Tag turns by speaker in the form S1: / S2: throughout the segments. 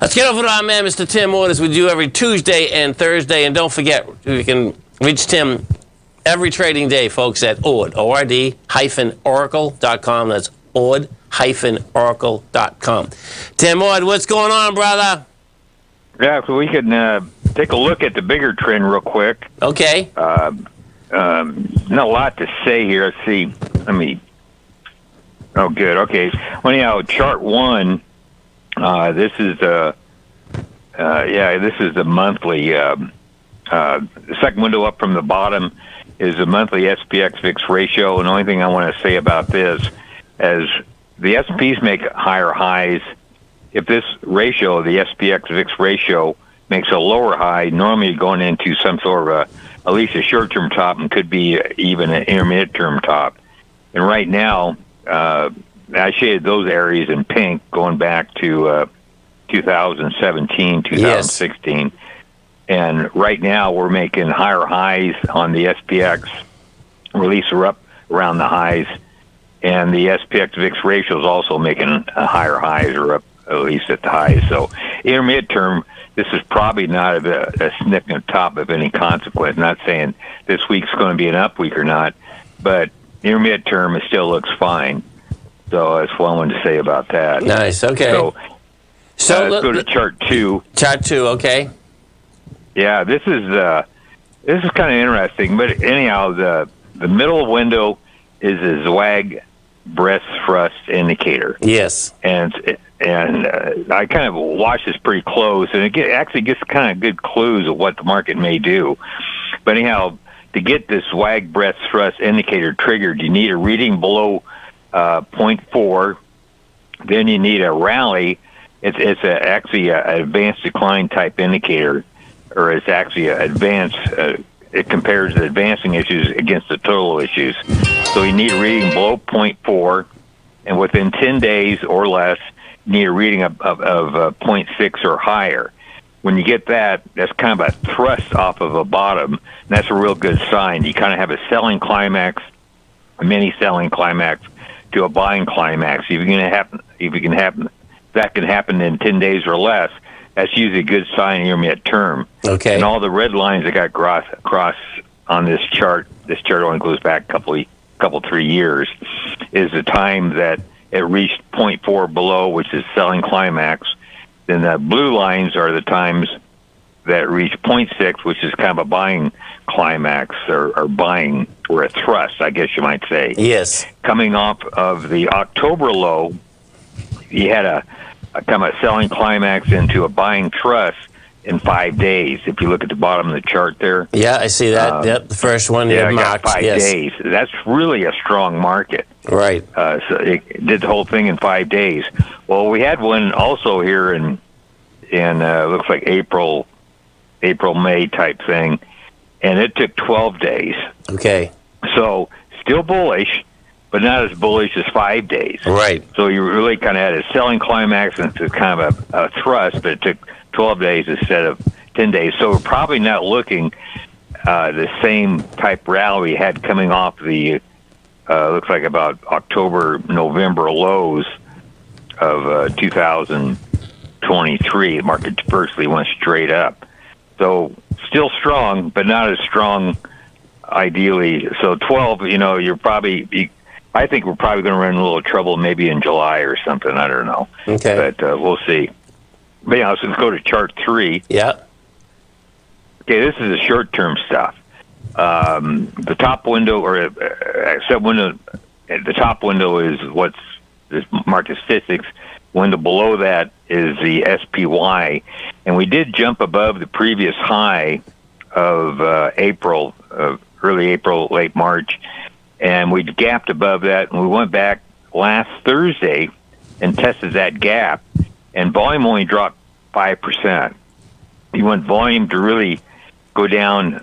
S1: Let's get over to our man, Mr. Tim Orders, We do every Tuesday and Thursday. And don't forget, you can reach Tim every trading day, folks, at ORD, O-R-D hyphen oracle.com. That's ORD hyphen oracle.com. Tim Ord, what's going on, brother?
S2: Yeah, so we can uh, take a look at the bigger trend real quick.
S1: Okay.
S2: Uh, um, not a lot to say here. Let's see. Let me. Oh, good. Okay. Well, anyhow, chart one. Uh, this is the. Uh, yeah, this is the monthly. Um, uh, second window up from the bottom is the monthly SPX VIX ratio. And the only thing I want to say about this, is the S&Ps make higher highs, if this ratio, the SPX VIX ratio, makes a lower high, normally going into some sort of a, at least a short-term top and could be even an intermediate-term top. And right now, uh, I shaded those areas in pink going back to uh, 2017, 2016. Yes. And right now, we're making higher highs on the SPX. Release are up around the highs. And the SPX VIX ratio is also making higher highs or up at least at the highs. So, intermediate term, this is probably not a, a significant top of any consequence. Not saying this week's going to be an up week or not, but intermediate term, it still looks fine. So that's what I wanted to say about that.
S1: Nice. Okay.
S2: So, so uh, let's go to chart two.
S1: Chart two. Okay.
S2: Yeah, this is uh, this is kind of interesting. But anyhow, the the middle window is a Zweig breadth thrust indicator.
S1: Yes.
S2: And and uh, I kind of watch this pretty close, and it get, actually gets kind of good clues of what the market may do. But anyhow, to get this Zweig breadth thrust indicator triggered, you need a reading below uh, 0.4. Then you need a rally. It's it's a, actually an advanced decline type indicator, or it's actually an advanced. Uh, it compares the advancing issues against the total issues. So you need a reading below 0.4, and within 10 days or less, you need a reading of, of, of uh, 0.6 or higher. When you get that, that's kind of a thrust off of a bottom. And that's a real good sign. You kind of have a selling climax, a mini selling climax to a buying climax. If you can happen, if you can happen, that can happen in 10 days or less that's usually a good sign in your mid term.
S1: Okay.
S2: And all the red lines that got cross, across on this chart, this chart only goes back a couple, couple, three years, is the time that it reached 0.4 below, which is selling climax. Then the blue lines are the times that reach 0.6, which is kind of a buying climax or, or buying or a thrust, I guess you might say.
S1: Yes.
S2: Coming off of the October low, you had a kind of a selling climax into a buying thrust in five days. If you look at the bottom of the chart there.
S1: Yeah, I see that. Um, yep, the first one.
S2: Yeah, got five yes. days. That's really a strong market.
S1: Right.
S2: Uh, so it did the whole thing in five days. Well, we had one also here in in uh, looks like April, April May type thing, and it took twelve days.
S1: Okay.
S2: So still bullish but not as bullish as five days.
S1: Right.
S2: So you really kind of had a selling climax and it's kind of a, a thrust, but it took 12 days instead of 10 days. So we're probably not looking uh, the same type rally we had coming off the uh, looks like about October November lows of uh, 2023. The market firstly went straight up, so still strong, but not as strong. Ideally, so 12. You know, you're probably I think we're probably going to run a little trouble maybe in July or something. I don't know.
S1: Okay.
S2: But uh, we'll see. But yeah, let's go to chart three.
S1: Yeah.
S2: Okay, this is the short term stuff. Um, the top window or uh, sub window, the top window is what's this market statistics. Window below that is the SPY, and we did jump above the previous high of uh, April, uh, early April, late March, and we gapped above that, and we went back last Thursday and tested that gap, and volume only dropped five percent. You want volume to really go down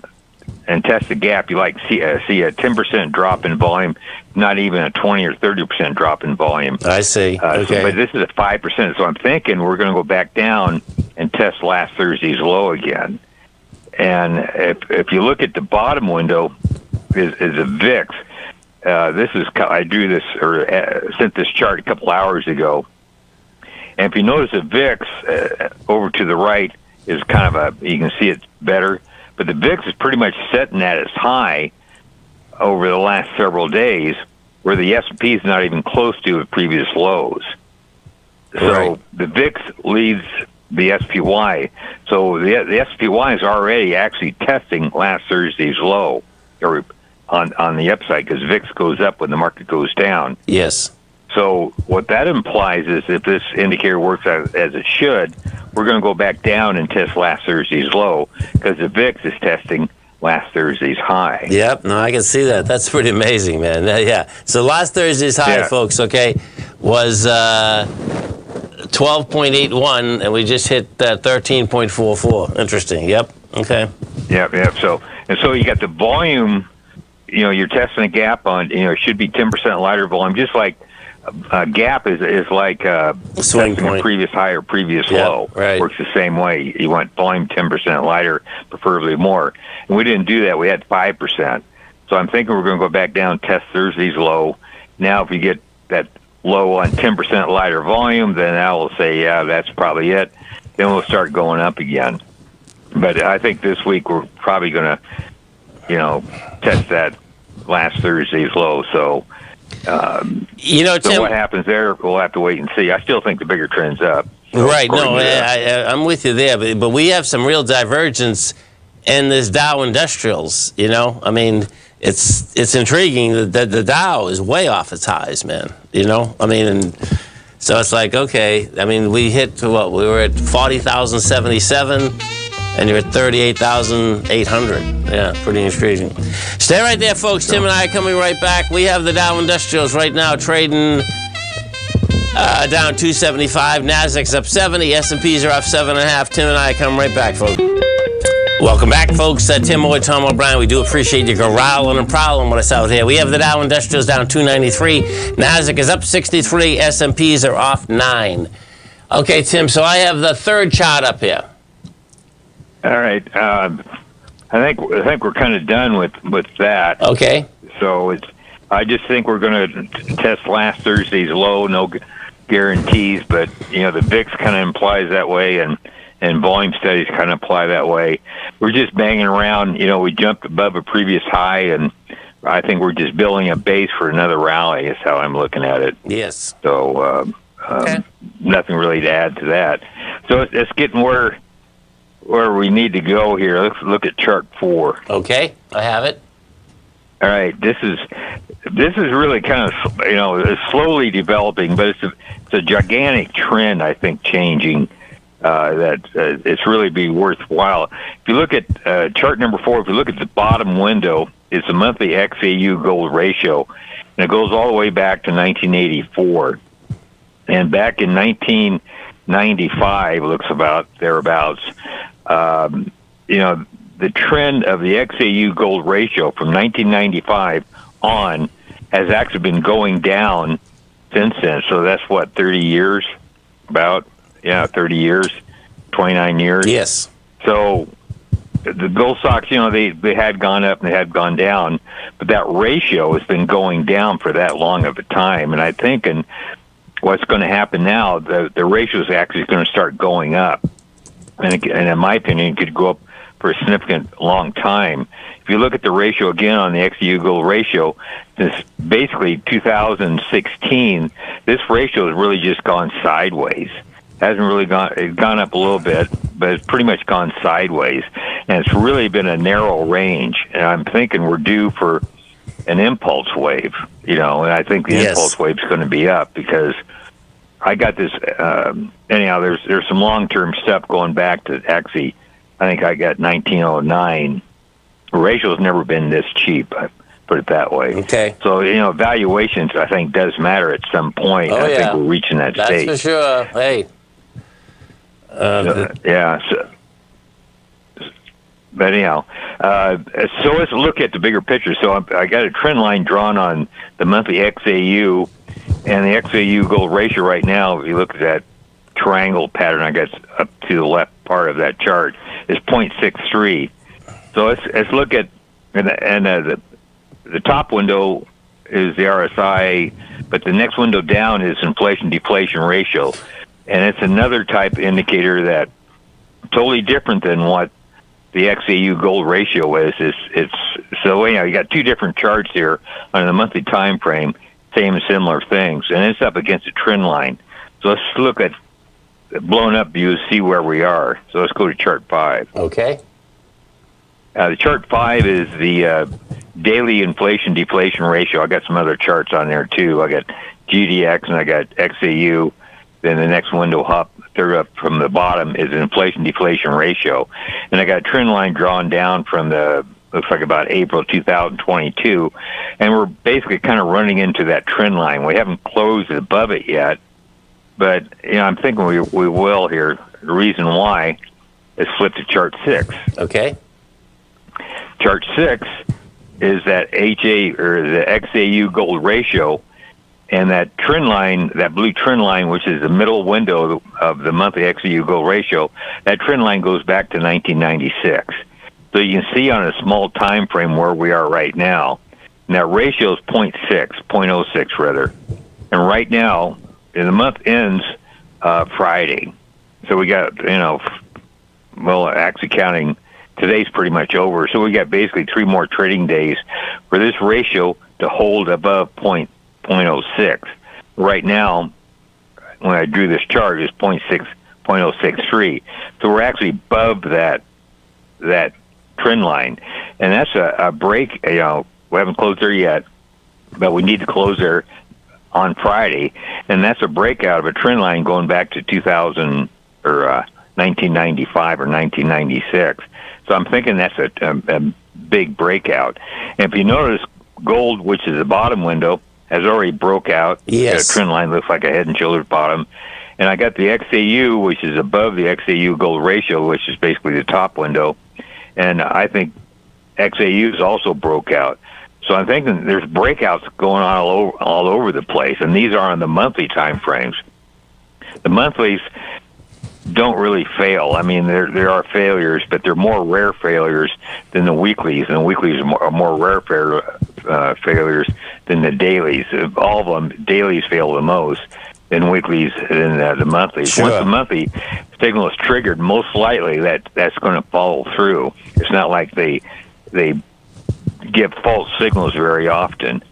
S2: and test the gap. You like see uh, see a ten percent drop in volume, not even a twenty or thirty percent drop in volume.
S1: I see. Uh, okay,
S2: so, but this is a five percent. So I'm thinking we're going to go back down and test last Thursday's low again. And if if you look at the bottom window, is, is a VIX uh, this is I drew this or uh, sent this chart a couple hours ago, And if you notice the VIX uh, over to the right is kind of a, you can see it better, but the VIX is pretty much setting at its high over the last several days, where the S&P is not even close to its previous lows. So
S1: Right.
S2: the VIX leads the SPY. So the the SPY is already actually testing last Thursday's low, or on on the upside because VIX goes up when the market goes down.
S1: Yes.
S2: So what that implies is if this indicator works as, as it should, we're going to go back down and test last Thursday's low because the VIX is testing last Thursday's high.
S1: Yep. No, I can see that. That's pretty amazing, man. Yeah. So last Thursday's high,
S2: Yeah.
S1: folks. Okay, was uh, twelve point eight one, and we just hit uh, thirteen point four four. Interesting. Yep. Okay.
S2: Yep, yep. So and so you got the volume. You know, you're testing a gap on. You know, it should be ten percent lighter volume, just like a gap is is like uh,
S1: Swing
S2: a
S1: point.
S2: previous high or previous
S1: Yeah,
S2: low.
S1: right.
S2: Works the same way. You want volume ten percent lighter, preferably more. And we didn't do that. We had five percent. So I'm thinking we're going to go back down, test Thursday's low. Now, if you get that low on ten percent lighter volume, then I will say, yeah, that's probably it. Then we'll start going up again. But I think this week we're probably going to, you know, test that last Thursday's low. So, um,
S1: You know,
S2: so
S1: Tim.
S2: what happens there, we'll have to wait and see. I still think the bigger trend's up. So
S1: Right. No,
S2: according to that.
S1: I, I, I'm with you there, but, but we have some real divergence in this Dow Industrials. You know, I mean, it's it's intriguing that the, Dow is way off its highs, man. You know, I mean, and so it's like, okay, I mean, we hit to what we were at forty thousand seventy seven. And you're at 38,800. Yeah, pretty intriguing. Stay right there, folks. Tim and I are coming right back. We have the Dow Industrials right now trading uh, down 275. Nasdaq's up 70. S&Ps are off seven and a half. Tim and I come right back, folks. Welcome back, folks. Uh, Tim Moore, Tom O'Brien. We do appreciate you growling and prowling with us out here. We have the Dow Industrials down 293. Nasdaq is up 63. S&Ps are off nine. Okay, Tim. So I have the third chart up here.
S2: All right. Um, I think I think we're kind of done with with that.
S1: Okay.
S2: So it's. I just think we're going to test last Thursday's low. No gu- guarantees, but you know the VIX kind of implies that way, and and volume studies kind of apply that way. We're just banging around. You know, we jumped above a previous high, and I think we're just building a base for another rally. Is how I'm looking at it.
S1: Yes.
S2: So um, um,
S1: Okay.
S2: nothing really to add to that. So it's, it's getting where where we need to go here. Let's look at chart four.
S1: Okay. I have it.
S2: All right, this is this is really kind of you know it's slowly developing, but it's a it's a gigantic trend I think changing. Uh, that uh, it's really be worthwhile. If you look at uh, chart number four, if you look at the bottom window, it's the monthly XAU gold ratio, and it goes all the way back to 1984. And back in 1995, looks about thereabouts. Um, you know, the trend of the XAU gold ratio from 1995 on has actually been going down since then. So that's what 30 years, about yeah, 30 years, 29 years.
S1: Yes.
S2: So the gold stocks, you know, they they had gone up and they had gone down, but that ratio has been going down for that long of a time. And I think, and what's going to happen now, the the ratio is actually going to start going up, and, it, and in my opinion, it could go up for a significant long time. If you look at the ratio again on the XAU gold ratio, since basically 2016, this ratio has really just gone sideways hasn't really gone it's gone up a little bit, but it's pretty much gone sideways, and it's really been a narrow range. And I'm thinking we're due for an impulse wave, you know, and I think the
S1: Yes.
S2: impulse wave's going to be up because I got this. Um, anyhow, there's there's some long term stuff going back to actually. I think I got 1909. The ratio's never been this cheap. I put it that way.
S1: Okay.
S2: So you know, valuations I think does matter at some point.
S1: Oh,
S2: I
S1: yeah.
S2: think we're reaching that
S1: That's
S2: stage.
S1: for sure. Hey. Uh,
S2: yeah. So, but anyhow, uh, so let's look at the bigger picture. So I, I got a trend line drawn on the monthly XAU, and the XAU gold ratio right now. If you look at that triangle pattern, I guess up to the left part of that chart is 0.63. So let's let's look at and, and uh, the the top window is the RSI, but the next window down is inflation deflation ratio. And it's another type indicator that totally different than what the XAU gold ratio is. It's, it's so you know you got two different charts here on the monthly time frame, same and similar things, and it's up against a trend line. So let's look at blown up views, see where we are. So let's go to chart five.
S1: Okay.
S2: Uh, the chart five is the uh, daily inflation deflation ratio. I got some other charts on there too. I got GDX and I got XAU. Then the next window up, third up from the bottom is inflation deflation ratio, and I got a trend line drawn down from the looks like about April 2022, and we're basically kind of running into that trend line. We haven't closed above it yet, but you know I'm thinking we we will here. The reason why is flip to chart six.
S1: Okay.
S2: Chart six is that HA or the XAU gold ratio, and that trend line, that blue trend line, which is the middle window of the monthly XAU gold ratio, that trend line goes back to 1996. So you can see on a small time frame where we are right now. And that ratio is 0.6, 0.06 rather. And right now, the month ends uh, Friday. So we got, you know, well, actually counting today's pretty much over. So we got basically three more trading days for this ratio to hold above point point oh six. Right now, when I drew this chart, oh six three. So we're actually above that that trend line, and that's a, a break. You know, we haven't closed there yet, but we need to close there on Friday, and that's a breakout of a trend line going back to 2000 or uh, 1995 or 1996. So I'm thinking that's a, a, a big breakout. And if you notice, gold, which is the bottom window, has already broke out.
S1: Uh, yes.
S2: The trend line looks like a head and shoulders bottom. And I got the XAU, which is above the XAU gold ratio, which is basically the top window. And I think XAU is also broke out. So I'm thinking there's breakouts going on all over, all over the place, and these are on the monthly time frames. The monthlies don't really fail. I mean, there there are failures, but they're more rare failures than the weeklies, and the weeklies are more, are more rare fair, uh, failures than the dailies. All of them, dailies fail the most than weeklies than uh, the monthlies.
S1: Sure.
S2: Once the monthly signal is triggered, most likely that that's going to follow through. It's not like they they give false signals very often.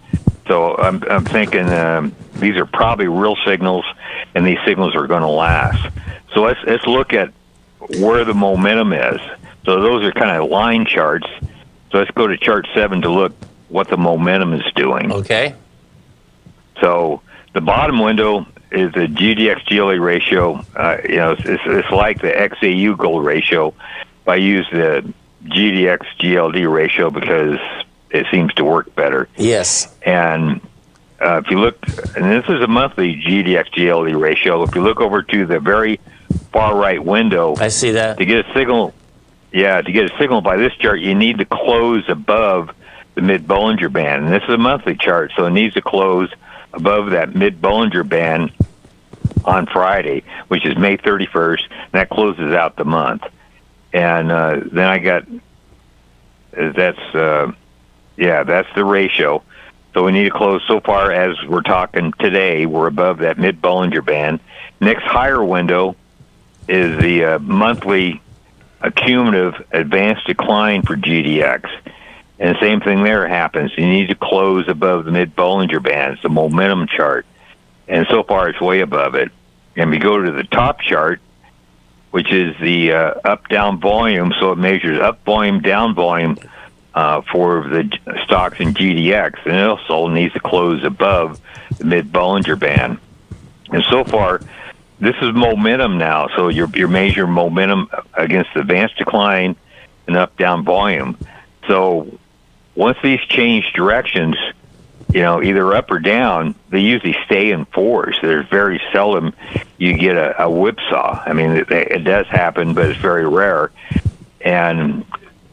S2: So I'm I'm thinking um, these are probably real signals, and these signals are going to last. So let's let's look at where the momentum is. So those are kind of line charts. So let's go to chart seven to look what the momentum is doing.
S1: Okay.
S2: So the bottom window is the GDX GLD ratio. Uh, you know, it's, it's, it's like the XAU gold ratio. I use the GDX GLD ratio because it seems to work better.
S1: Yes.
S2: And uh, if you look, and this is a monthly GDX GLD ratio. If you look over to the very far right window,
S1: I see that.
S2: to get a signal, yeah, to get a signal by this chart, you need to close above the mid Bollinger Band. And this is a monthly chart, so it needs to close above that mid Bollinger Band on Friday, which is May 31st. And that closes out the month. And uh, then I got that's uh, yeah, that's the ratio. So we need to close so far as we're talking today. We're above that mid Bollinger Band. Next higher window is the uh, monthly accumulative advanced decline for GDX. And the same thing there happens. You need to close above the mid Bollinger Bands, the momentum chart. And so far it's way above it. And we go to the top chart, which is the uh, up down volume. So it measures up volume, down volume uh, for the stocks in GDX. And it also needs to close above the mid Bollinger Band. And so far, this is momentum now. So you're, you're measuring momentum against advanced decline and up down volume. So once these change directions, you know, either up or down, they usually stay in force. There's very seldom you get a, a whipsaw. I mean, it, it does happen, but it's very rare. And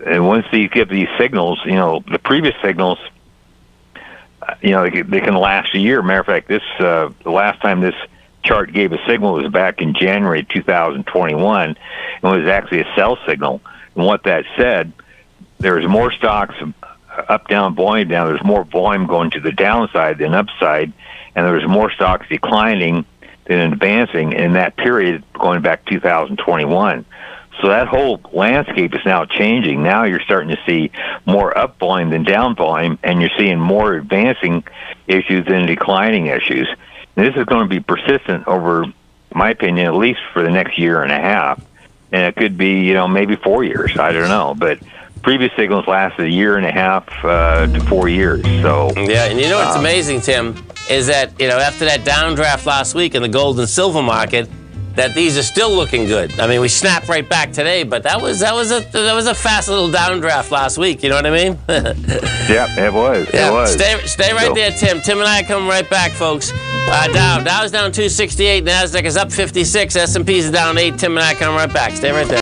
S2: and once these give these signals, you know, the previous signals, uh, you know, they, can- last a year. Matter of fact, this uh, the last time this chart gave a signal was back in January 2021, and it was actually a sell signal. And what that said, there was more stocks up, down, volume down. There's more volume going to the downside than upside, and there was more stocks declining than advancing in that period going back 2021. So that whole landscape is now changing. Now you're starting to see more up volume than down volume, and you're seeing more advancing issues than declining issues. And this is going to be persistent over, my opinion, at least for the next year and a half. And it could be, you know, maybe four years. I don't know. But previous signals lasted a year and a half uh, to four years. So
S1: yeah, and you know what's um, amazing, Tim, is that you know after that downdraft last week in the gold and silver market, that these are still looking good. I mean, we snapped right back today, but that was that was a that was a fast little downdraft last week. You know what I mean?
S2: yeah, it was. Yeah. It was.
S1: Stay stay right there, Tim. Tim and I are coming right back, folks. Uh, Dow Dow's down 268. Nasdaq is up 56. S&P's is down eight. Tim and I come right back. Stay right there.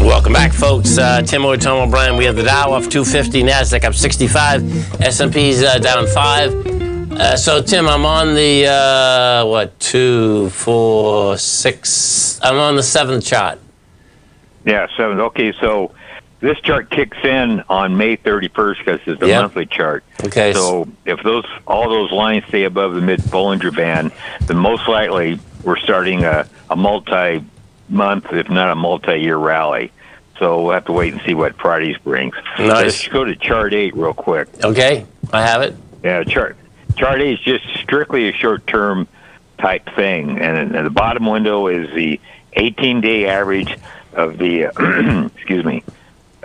S1: Welcome back, folks. Uh, Tim Ord, Tom O'Brien. We have the Dow up 250, Nasdaq up 65, S&P's uh, down five. Uh, so Tim, I'm on the uh, what two, four, six. I'm on the seventh chart.
S2: Yeah, seventh. Okay, so this chart kicks in on May 31st because it's the yep. monthly chart.
S1: Okay.
S2: So if those all those lines stay above the mid Bollinger Band, then most likely we're starting a, a multi month, if not a multi year rally. So we'll have to wait and see what Fridays brings.
S1: Nice.
S2: Let's go to chart eight real quick.
S1: Okay, I have it.
S2: Yeah, chart chart eight is just strictly a short term type thing, and, and the bottom window is the 18 day average of the excuse me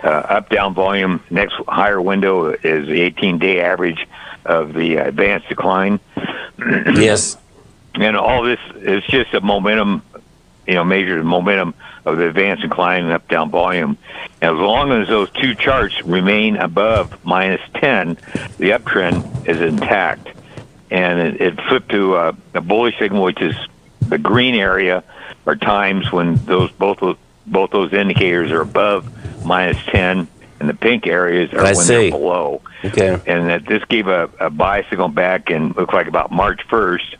S2: uh, up down volume. Next higher window is the 18 day average of the advanced decline.
S1: yes,
S2: and all this is just a momentum, you know, measured momentum of the decline and up down volume. And as long as those two charts remain above minus 10, the uptrend is intact and it, it flipped to a, a bullish signal, which is the green area, are times when those both both those indicators are above minus ten, and the pink areas are I when see. they're below.
S1: Okay.
S2: And that this gave a, a buy signal back and looked like about March first.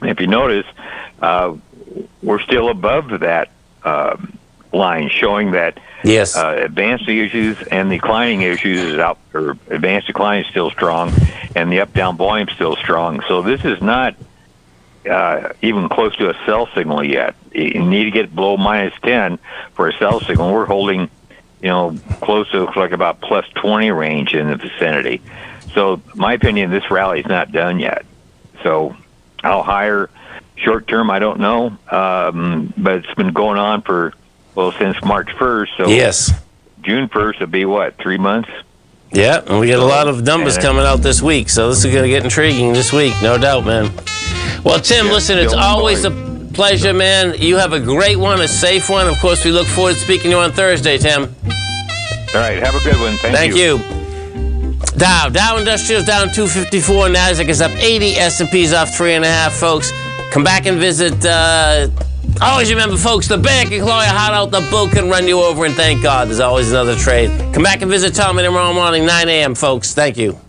S2: And if you notice, uh, we're still above that uh, line, showing that
S1: yes,
S2: uh, advanced issues and declining issues is out, or advanced decline is still strong, and the up down volume is still strong. So this is not uh, even close to a sell signal yet. You need to get below minus ten for a sell signal. We're holding, you know, close to like about plus twenty range in the vicinity. So my opinion, this rally is not done yet. So how higher short term, I don't know, um, but it's been going on for well, since March 1st. So
S1: yes,
S2: June 1st will be what three months.
S1: Yeah, and we got a lot of numbers coming out this week, so this is going to get intriguing this week, no doubt, man. Well, Tim, yeah, listen, it's always a pleasure, man. You have a great one, a safe one. Of course, we look forward to speaking to you on Thursday, Tim.
S2: All right, have a good one. Thank,
S1: Thank you. you. Dow, Dow Industrials down 254, Nasdaq is up 80, S&P's off three and a half, folks. Come back and visit. Uh, Always remember, folks, the bank can claw your heart out, the bull can run you over, and thank God there's always another trade. Come back and visit Tommy tomorrow morning, 9 a.m., folks. Thank you.